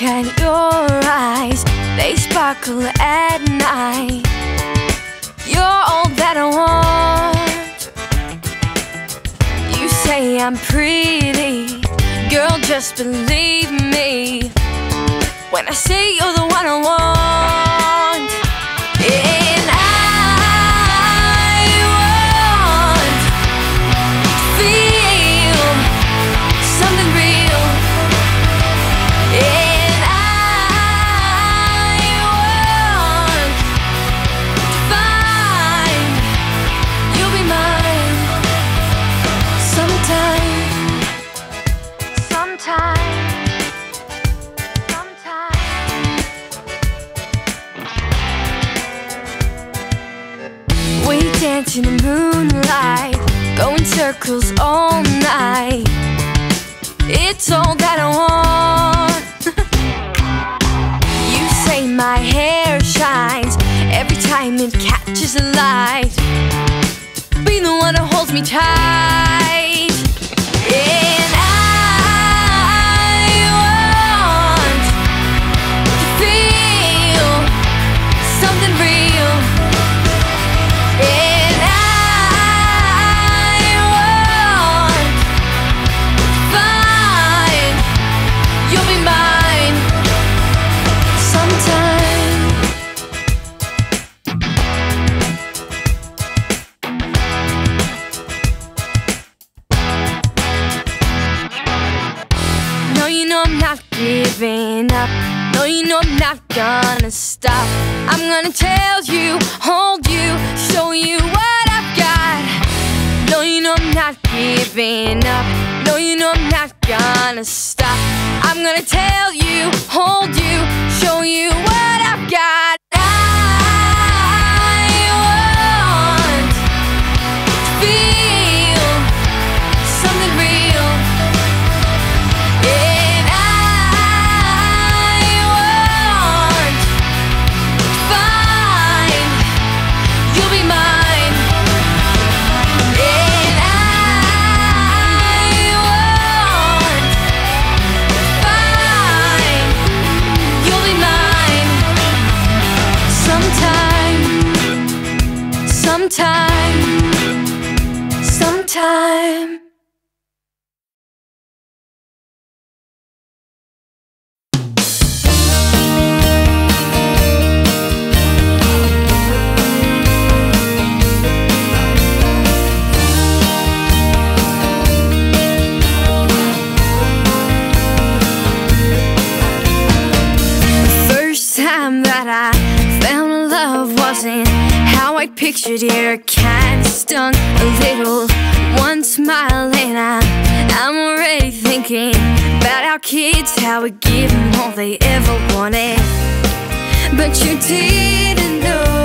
look at your eyes, they sparkle at night. You're all that I want. You say I'm pretty, girl, just believe me. When I say you're the one I want, In the moonlight, go in circles all night. It's all that I want. you say my hair shines every time it catches the light. Be the one who holds me tight. No, you know I'm not gonna stop. I'm gonna tell you, hold you, show you what I've got. No, you know I'm not giving up. No, you know I'm not gonna stop. I'm gonna tell you, hold sometime, sometime. First time that I I pictured or kind stung a little. One smile and I, I'm already thinking about our kids, how we give them all they ever wanted. But you didn't know